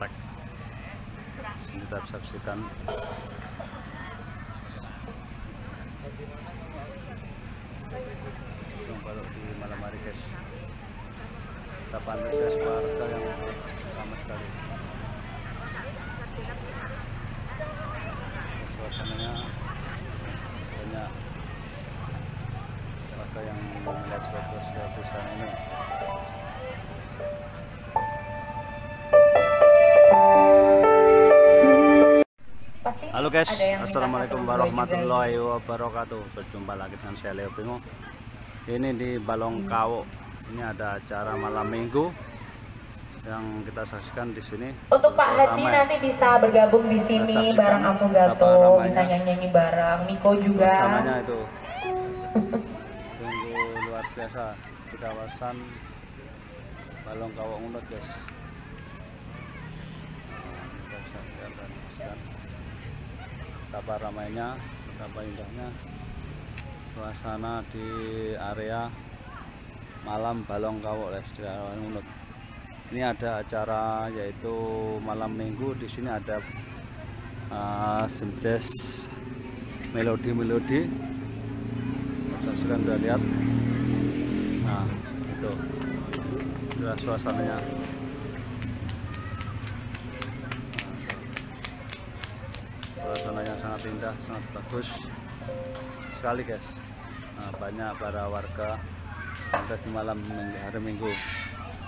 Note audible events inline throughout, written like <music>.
praktek Ini kita saksikan. Baru di malam hari guys. Kita antusias warga yang Halo guys, Assalamualaikum warahmatullahi wabarakatuh. Berjumpa lagi dengan saya Leo Pingo Ini di Balong Kawo Ini ada acara malam minggu Yang kita saksikan di sini. Untuk Pak Hadi nanti bisa bergabung di sini bareng Aku betapa Gato, bisa nyanyi-nyanyi bareng. Miko juga. Suasananya itu. <laughs> Sungguh luar biasa. Di kawasan Balong Kawo Unut guys. Nah, Kita bisa lihat dan saksikan Betapa ramainya Betapa indahnya Suasana di area malam Balong Kawo guys di area Unut ini ada acara yaitu malam minggu. Di sini ada uh, jazz melodi-melodi. Saksikan udah lihat. Nah itu. Itulah suasananya suasananya sangat indah sangat bagus sekali guys. Nah, banyak para warga ada di malam hari minggu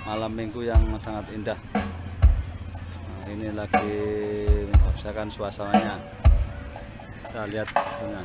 malam minggu yang sangat indah. Nah, ini lagi menghabiskan suasananya. Kita lihat hasilnya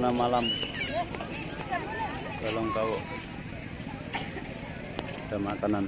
suasana malam. Balong Kawo ada makanan